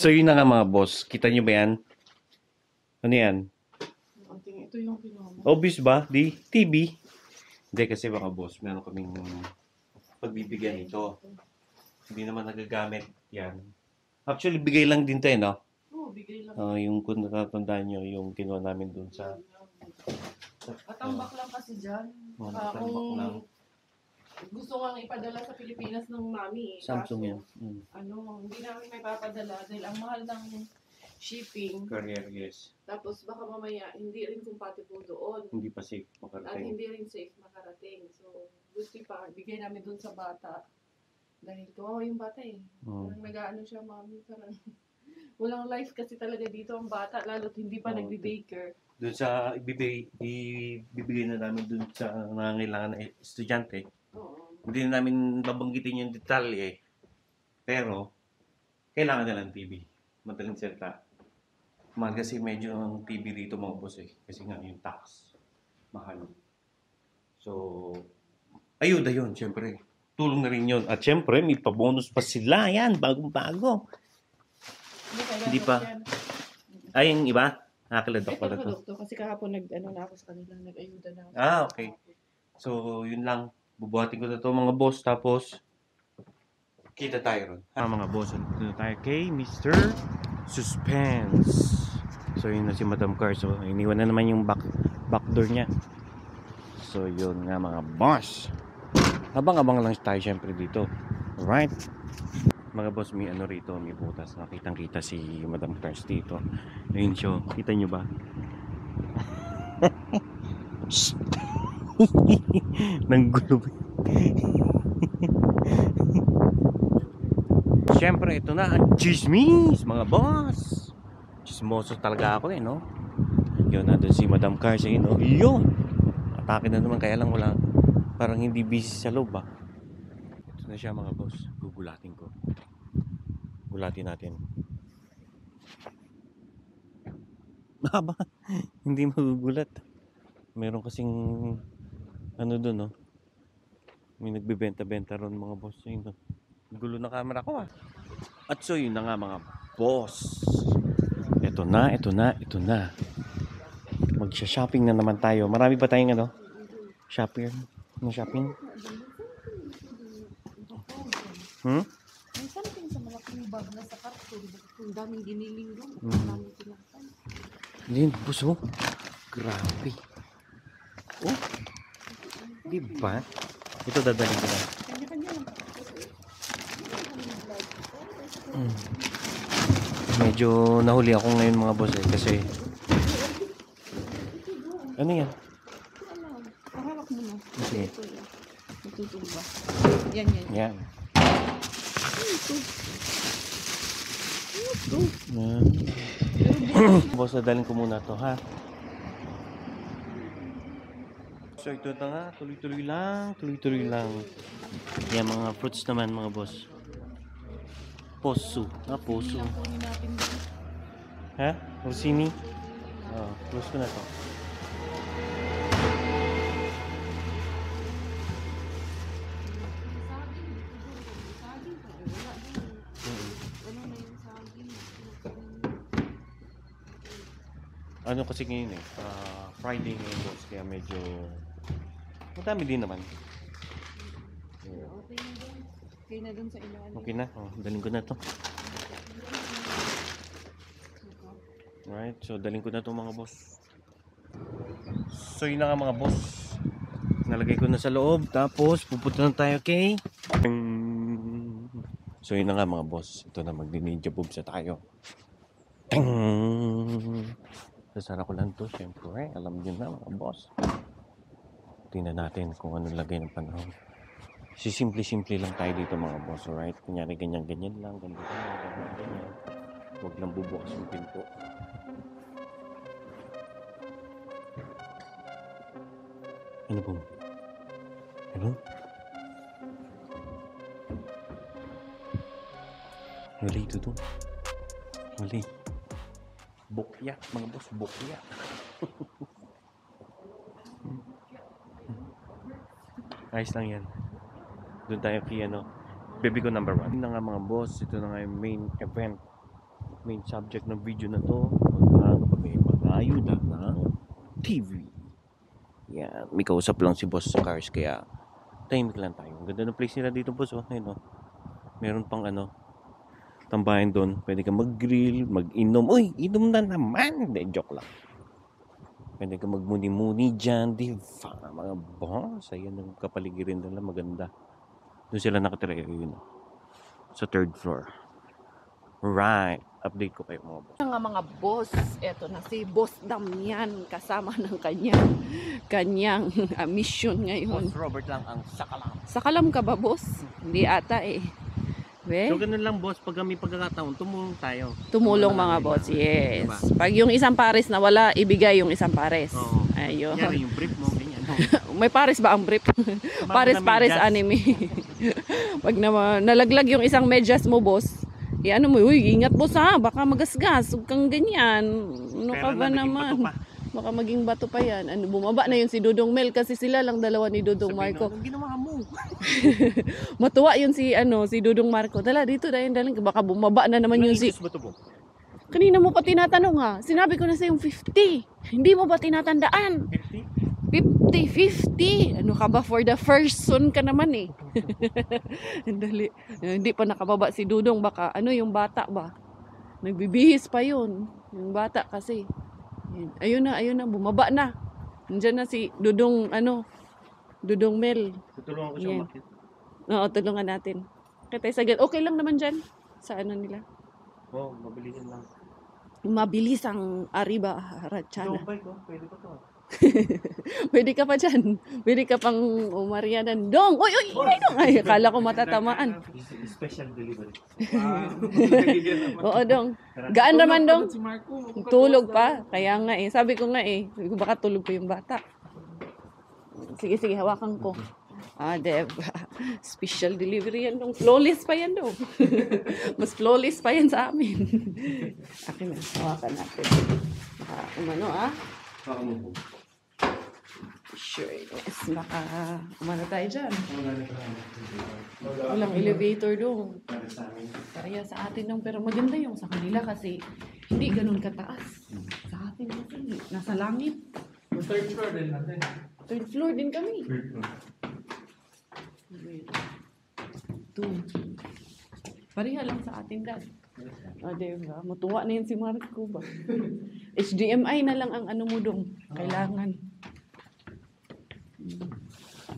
So yun na nga mga boss, kita nyo ba yan? Ano yan? Ito yung kinuha mo. Obvious ba? Di? TV? Hindi kasi mga boss, meron kaming pagbibigyan ito. Hindi naman nagagamit yan. Actually, bigay lang din eh, no? Oo, bigay lang. Ah, yung kung natatandaan nyo, yung kinuha namin dun sa... At ang baklang kasi dyan. Tambak kung lang. Gusto nga ipadala sa Pilipinas ng mami. eh, Samsung kaso, yan. Mm. Ano, hindi namin may papadala dahil ang mahal ng shipping. Career, yes. Tapos baka mamaya hindi rin compatible doon. Hindi pa safe At makarating. hindi rin safe makarating. So, gusto pa, bigay namin doon sa bata. Dahil kawawa yung bata eh. Mm. Parang nag-ano siya, mami. Parang walang life kasi talaga dito ang bata, lalo't hindi pa Oo. nagbi-baker. Doon sa ibibigay, ibibigay na namin doon sa nangangailangan na estudyante. Hindi na namin babanggitin yung detalye. Pero, kailangan na lang TV. Madaling salita. Mahal kasi medyo ang TV dito mga boss eh. Kasi nga yung tax. Mahal. So, ayuda yun, syempre. Tulong na rin yun. At syempre, may pabonus pa sila. Yan, bagong-bago. Hindi, pa. Ay, yung iba? Nakakalad ako Ito pala pa, to. Kasi kahapon nag, ano na ako sa kanila, nag-ayuda na ako. Ah, okay. So, yun lang. Bubuhatin ko na to mga boss. Tapos, kita tayo ron. Ah, mga boss, dito na tayo kay Mr. Suspense. So, yun na si Madam Car. So, iniwan na naman yung back, back door niya. So, yun nga mga boss. Abang-abang lang tayo syempre dito. Alright? Mga boss, may ano rito, may butas. Nakitang kita si Madam Cars dito. Ayun siya. Kita nyo ba? Shh. Nanggulo. Siyempre, ito na ang chismis, mga boss. Chismoso talaga ako eh, no? Yun, nandun si Madam Cars eh, no? Yun! Atake na naman, kaya lang wala. Parang hindi busy sa loob, ah. Ito na siya, mga boss. Gugulatin ko. Gulatin natin. Mahaba. hindi magugulat. Meron kasing ano doon, no? May nagbebenta-benta ron mga boss. Yun, no? Gulo na camera ko, ah. At so, yun na nga mga boss. Ito na, ito na, ito na. Magsha-shopping na naman tayo. Marami ba tayong ano? Shopping? Ano shopping? Hmm? May something sa malaking bag na sa karton. Ang daming giniling doon. Ang daming tinapay. Lin, puso. Grabe. Oh. Di ba? Ito dadalhin ko lang. Mm. Medyo nahuli ako ngayon mga boss eh, kasi ano yan? Pahawak mo na. Sige. Ito yan. Yan, yan. Ito. Ito. Yan. boss, dadalhin ko muna to ha. So ito na nga, tuloy-tuloy lang, tuloy-tuloy lang. Yan mga fruits naman mga boss. Poso. Ah, poso. Ha? Rossini? Oh, close ko na to. Ano kasi ngayon eh, ah, Friday ngayon boss, kaya medyo madami din naman. Okay na doon. Okay na doon sa ilalim. Okay na, oh, daling ko na to. Alright, so daling ko na to mga boss. So yun na nga mga boss. Nalagay ko na sa loob, tapos pupunta na tayo kay... So yun na nga mga boss. Ito na magdi-ninja boobs na tayo. Ting! Sasara ko lang to, syempre. Alam niyo na mga boss. Tingnan natin kung ano lagay ng panahon. Sisimple-simple lang tayo dito mga boss, alright? Kunyari ganyan-ganyan lang, ganyan ganyan, ganyan, ganyan. Huwag lang bubukas yung pinto. Ano po? Ano? Mali ito to. Mali. Bukya, mga boss, bukya. Ayos lang yan. Doon tayo kay ano, Baby ko number one. Yun na nga mga boss, ito na nga yung main event. Main subject ng video na to. Magkano kami mag-ayuda na TV. Yan. May kausap lang si boss sa cars kaya tahimik lang tayo. Ang ganda ng place nila dito boss. Oh. Ayun, oh. Meron pang ano, tambayan doon. Pwede ka mag-grill, mag-inom. Uy, inom na naman! Hindi, joke lang. Pwede ka magmuni-muni dyan, di ba? Mga boss, ayan ang kapaligiran nila, maganda. Doon sila nakatira, yun. oh. Sa third floor. Right. Update ko kayo mga boss. Nga mga boss, eto na si Boss Damian kasama ng kanyang kanyang ah, mission ngayon. Robert lang ang sakalam. Sakalam ka ba, boss? Hindi ata eh. We, So ganun lang boss, pag may pagkakataon, tumulong tayo. tumulong mga boss, yes. Pag yung isang pares na wala, ibigay yung isang pares. Oo. Ayun. Kunyari yung brief mo, ganyan. May pares ba ang brief? Pares-pares anime. Pag na, nalaglag yung isang medyas mo, boss, eh ano mo, uy, ingat boss ha, baka magasgas, huwag kang ganyan. Ano ka ba naman? Baka maging bato pa yan. Ano, bumaba na yun si Dudong Mel kasi sila lang dalawa ni Dudong Marco. Anong ginawa mo? Matuwa yun si ano si Dudong Marco. Dala dito dahil dahil baka bumaba na naman yun si? Kanina mo pa tinatanong ha. Sinabi ko na sa yung 50. Hindi mo ba tinatandaan? 50? 50, 50. Ano ka ba for the first son ka naman eh. Dali. Hindi pa nakababa si Dudong baka ano yung bata ba? Nagbibihis pa yun. Yung bata kasi. Ayun. Ayun na, ayun na, bumaba na. Nandiyan na si Dudong ano, Dudong Mel. Tutulungan ko siya Yan. umakit. Oo, tulungan natin. Kaya tayo sagad. Okay lang naman dyan. Sa ano nila. Oo, oh, mabilisan lang. Mabilis ang Arriba Ito Ratchana. bike oh, pwede pa to. Pwede ka pa dyan. Pwede ka pang umarianan. Dong! Uy, uy! Ay, dong! Ay, akala ko matatamaan. Special delivery. Oo, dong. Gaan naman, dong. Tulog pa. Kaya nga eh. Sabi ko nga eh. Sabi ko baka tulog pa yung bata. Sige, sige. Hawakan ko. Ah, diba? Special delivery yan dong. Flawless pa yan dong. Mas flawless pa yan sa amin. Akin na. Hawakan natin. Baka umano ah. Sure. Yes. Baka umano tayo dyan. Walang elevator dong. Kaya sa atin dong. Pero maganda yung sa kanila kasi hindi ganun kataas. Sa atin kasi nasa langit. Third floor din natin. Third floor din kami. Two. Pareha lang sa atin dad. O, diba? Matuwa na yun si Marco ba? HDMI na lang ang ano mo dong. Kailangan.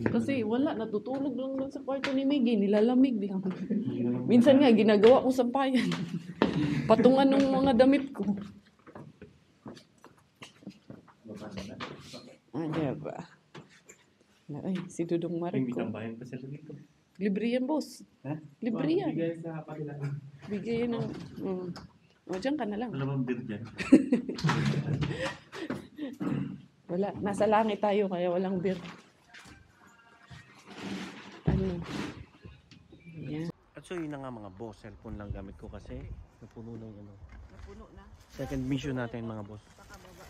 Kasi wala, natutulog lang doon sa kwarto ni Miggy, nilalamig lang. Minsan nga, ginagawa ko sampayan. Patungan ng mga damit ko. Ah, diba? Ay, si Dudong May Marco. tambayan pa sila dito. Libre yan, boss. Ha? Libre yan. Bigay sa kanila. Bigay yan ng... Mm. O, dyan ka na lang. Wala bang beer dyan? Wala. Nasa langit tayo, kaya walang beer. At so yun na nga mga boss, cellphone lang gamit ko kasi napuno ng ano. Napuno na. Second mission natin mga boss. Baka baba.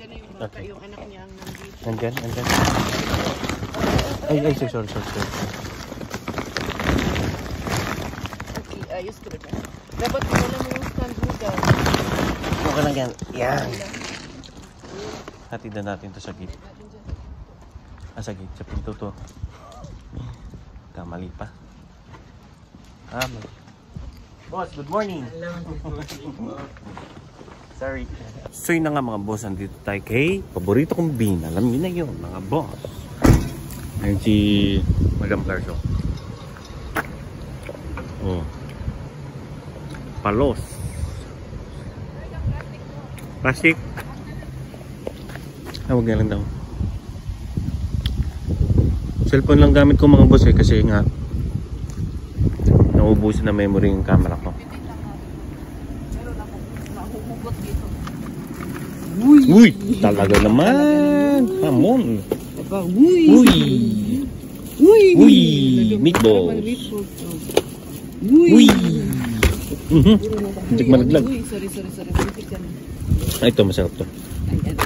Diyan na yung bata, yung anak niya ang nandito. Nandyan, nandyan. Ay, ay, sorry, sorry, sorry. Okay, ayos ko na. Dapat wala mo yung stand mo daw. Okay lang yan. Yan. Hatid na natin to sa gate. Ah, sa gate. Sa pinto to. Kamali pa. May- Boss, good morning. Sorry. So na nga mga boss, andito tayo kay paborito kong bean. Alam niyo na yun, mga boss. Ayun si Madam Carso. Oh. Palos. Plastic. Ah, na lang daw. Cellphone lang gamit ko mga boss eh kasi nga nauubusan na memory yung camera ko. Dito. Uy! Talaga naman! Hamon! Uy! Uy! Uy! Uy! Meatballs! Uy! Mhm. Hindi malaglag. Uy, sorry, sorry, sorry. Ay, ito masarap to.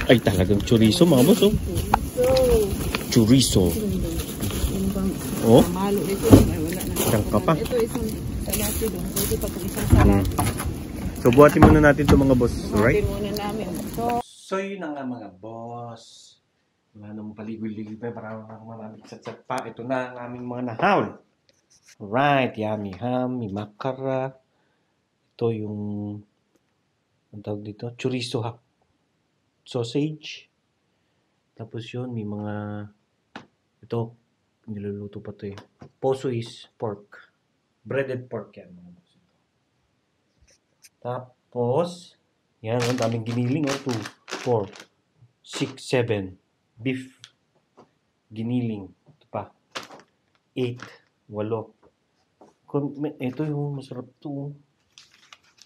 Ay, talagang chorizo mga boss oh. Chorizo. bang Oh? Malo dito. Isang ka pa. Ito isang salati doon. Pwede pa itong isang salati. So, buhatin muna natin ito mga boss. Alright. muna namin. So, So, yun na nga mga boss. Wala nang paligoy-ligoy pa. Parang maraming satsat pa. Ito na ang aming mga nahaul. Right, yummy ham, may makara. Ito yung, ang tawag dito, chorizo ha. Sausage. Tapos yun, may mga, ito, niluluto pa to eh. Poso pork. Breaded pork yan mga boss. Tapos, yan, ang daming giniling. Oh, 2, 4, 6, 7. Beef. Giniling. Ito pa. 8, 8. Kung, may- ito yung masarap to. oh.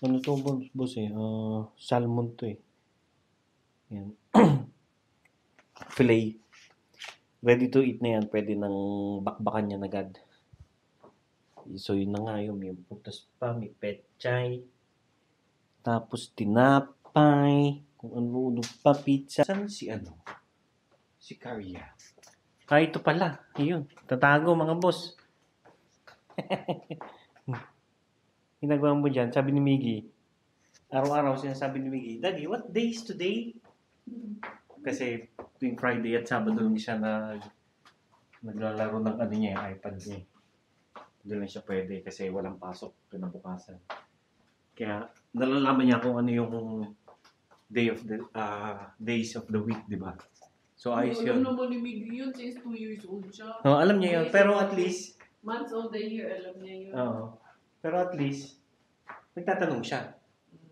Ano to, boss, boss eh? Ah, salmon to eh. Yan. Filet. Ready to eat na yan. Pwede nang bakbakan yan agad. So, yun na nga yun. May putas pa, may pechay. Tapos tinapay, kung ano-ano pa, pizza. Saan si ano? Si Karya. Ah, ito pala. Ayun. Tatago mga boss. Ginagawa mo dyan, sabi ni Miggy, araw-araw sinasabi ni Miggy, Daddy, what day is today? Kasi tuwing Friday at Sabado lang siya na naglalaro ng ano niya, yung iPad niya. Doon lang siya pwede kasi walang pasok kinabukasan. Kaya nalalaman niya kung ano yung day of the ah, days of the week, di ba? So ayos yun. naman ni Miggy yun since 2 years old siya. Oh, alam niya yun, pero at least, Months of the year, alam niya yun. oo. pero at least, nagtatanong siya.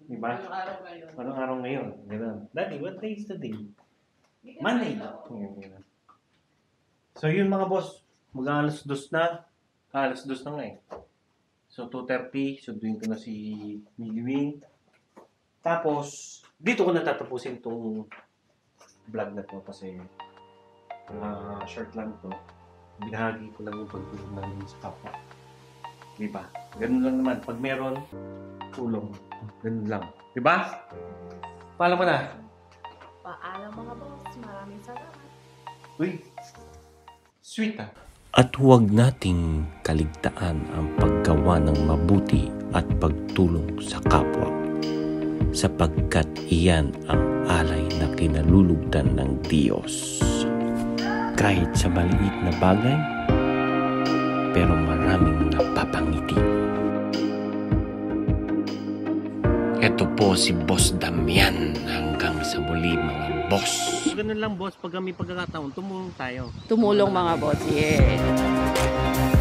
Di ba? Anong araw ngayon? Anong araw ngayon? Ganun. Daddy, what day is the day? Monday. So yun mga boss, mag-alas dos na. Alas dos na nga eh. So 2.30, sunduin ko na si Miggy. Tapos, dito ko natatapusin tong vlog na to kasi mga short lang to. Binahagi ko lang yung pagtulong namin sa kapwa. Di ba? Ganun lang naman. Pag meron, tulong. Ganun lang. Di ba? Paalam mo na. Paalam mga boss, maraming salamat. Uy, sweet ah. At huwag nating kaligtaan ang paggawa ng mabuti at pagtulong sa kapwa sapagkat iyan ang alay na kinalulugdan ng Diyos. Kahit sa maliit na bagay, pero maraming napapangiti. Ito po si Boss Damian boss. Ganun lang boss, pag may pagkakataon, tumulong tayo. Tumulong mga boss, yeah.